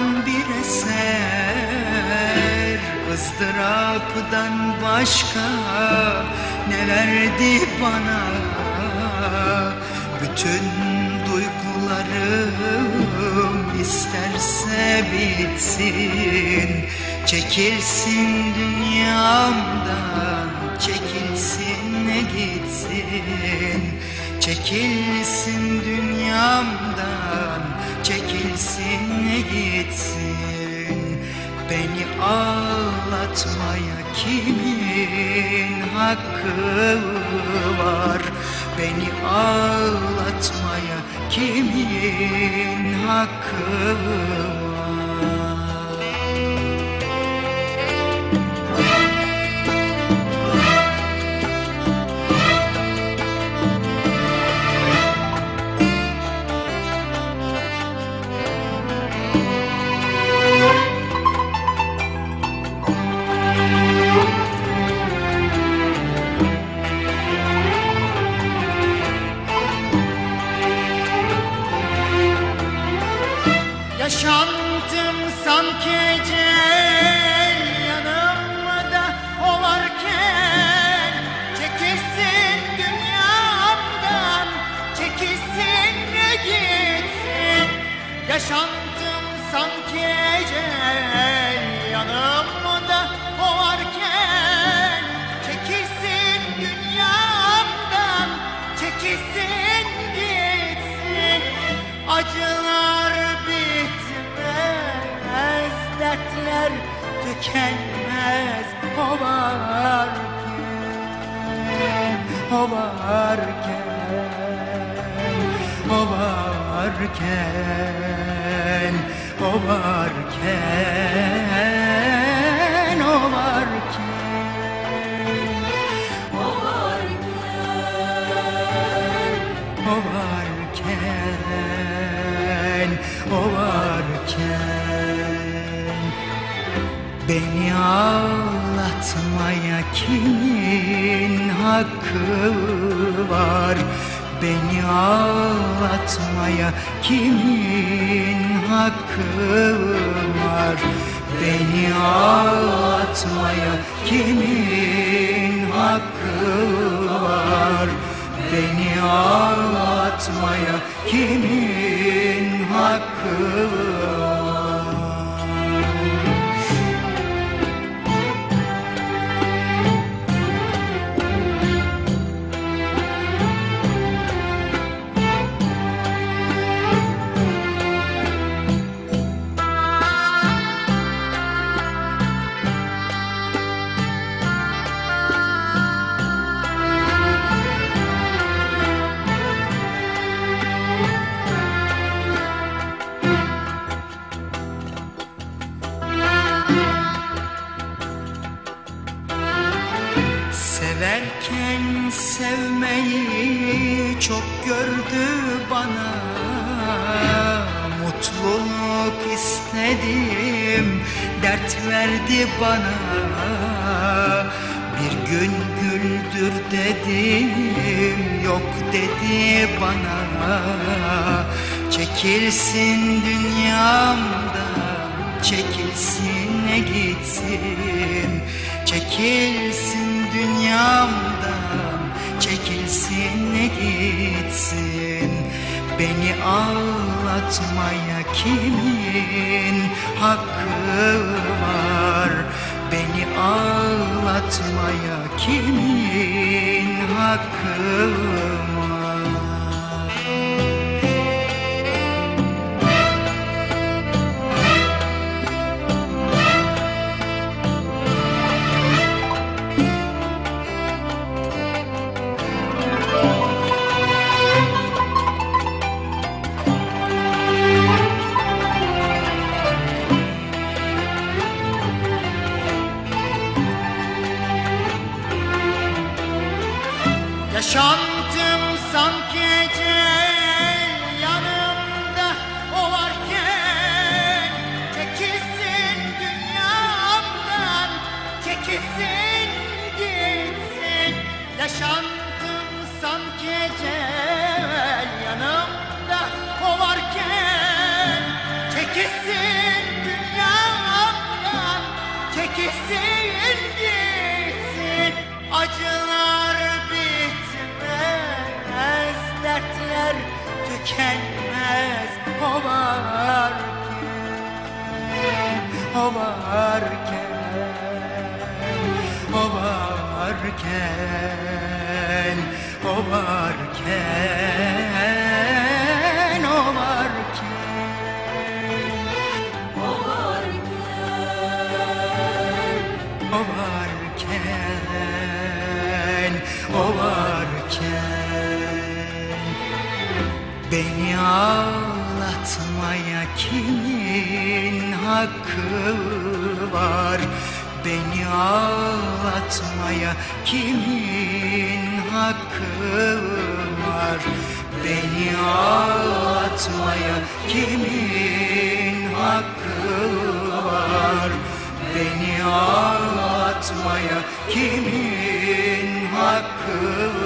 ondan bir eser ızdıraptan başka ne verdi bana? Bütün duygularım isterse bitsin Çekilsin dünyamdan çekilsin gitsin. Çekilsin dünyamdan Çekilsin gitsin. Beni ağlatmaya kimin hakkı var? Beni ağlatmaya kimin hakkı var varken, o varken, o varken, Beni ağlatmaya kimin hakkı var? Beni ağlatmaya kimin hakkı var? Beni ağlatmaya kimin hakkı var? Beni ağlatmaya kimin hakkı var çok gördü bana. Mutluluk istedim, dert verdi bana. Bir gün güldür dedim, yok dedi bana. Çekilsin dünyamdan, çekilsin gitsin. Çekilsin dünyamdan Beni ağlatmaya kimin hakkı var? Beni ağlatmaya kimin hakkı var Yaşantım sanki ecel yanımda o varken Çekilsin dünyamdan çekilsin gitsin. Yaşantım sanki ecel yanımda o varken Çekilsin dünyamdan çekilsin gitsin. Acılar tükenmez O varken O varken O varken O varken Beni ağlatmaya kimin hakkı var? Beni ağlatmaya kimin hakkı var? Beni ağlatmaya kimin hakkı var? Beni ağlatmaya kimin hakkı